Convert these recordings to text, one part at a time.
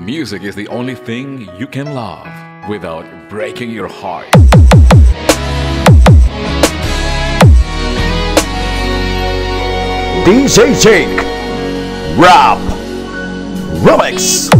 Music is the only thing you can love without breaking your heart. DJ Jake Rap Remix.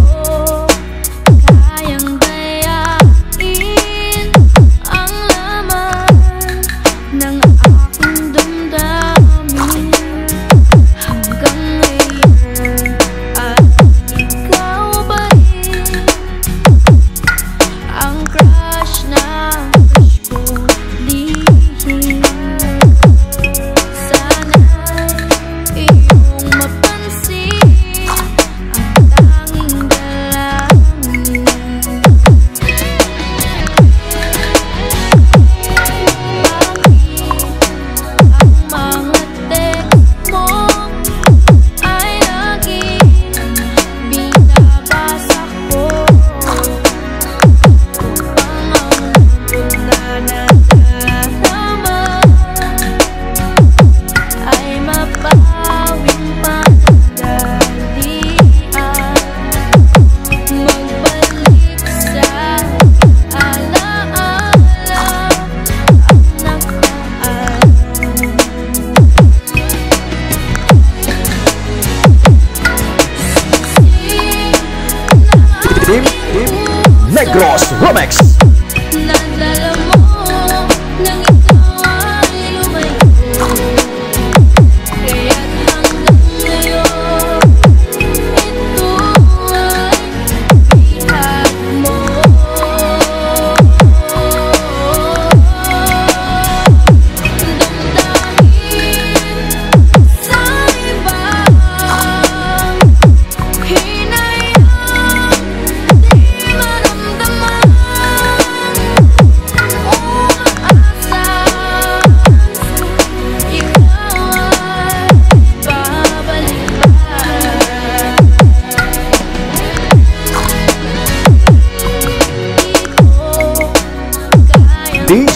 Gross Romex.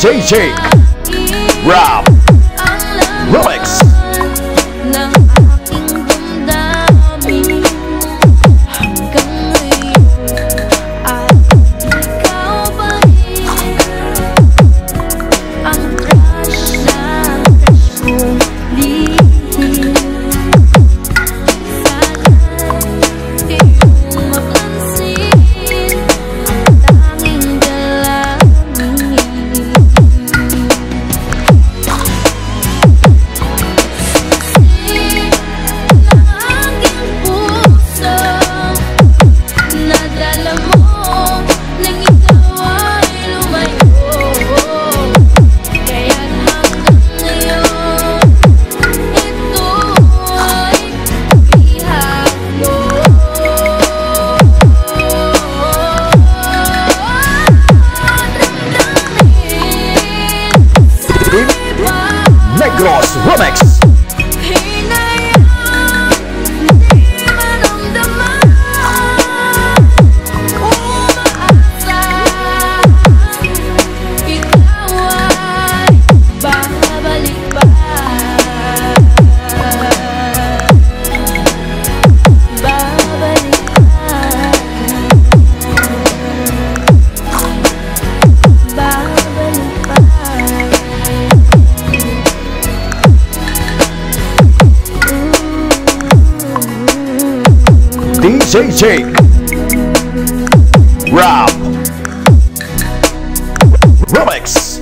JJ Rob. Remix JJ Rob. Remix